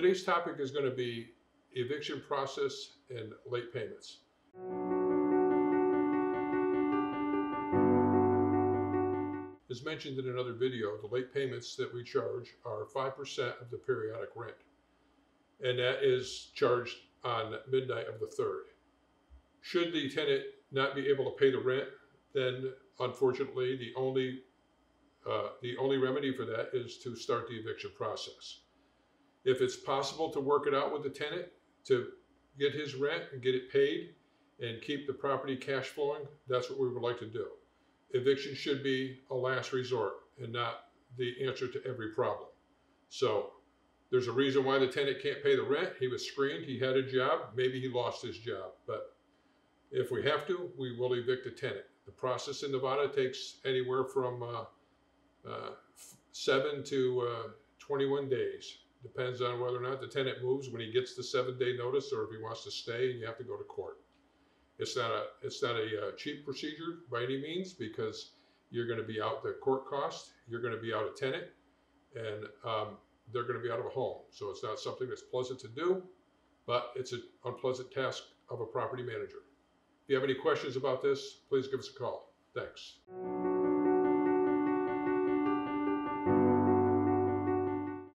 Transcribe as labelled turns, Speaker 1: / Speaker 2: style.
Speaker 1: Today's topic is going to be eviction process and late payments. As mentioned in another video, the late payments that we charge are 5% of the periodic rent. And that is charged on midnight of the 3rd. Should the tenant not be able to pay the rent, then unfortunately, the only uh, the only remedy for that is to start the eviction process. If it's possible to work it out with the tenant to get his rent and get it paid and keep the property cash flowing, that's what we would like to do. Eviction should be a last resort and not the answer to every problem. So there's a reason why the tenant can't pay the rent. He was screened, he had a job, maybe he lost his job, but if we have to, we will evict a tenant. The process in Nevada takes anywhere from uh, uh, seven to uh, 21 days. Depends on whether or not the tenant moves when he gets the seven-day notice, or if he wants to stay and you have to go to court. It's not a it's not a uh, cheap procedure by any means because you're going to be out the court cost, you're going to be out a tenant, and um, they're going to be out of a home. So it's not something that's pleasant to do, but it's an unpleasant task of a property manager. If you have any questions about this, please give us a call. Thanks.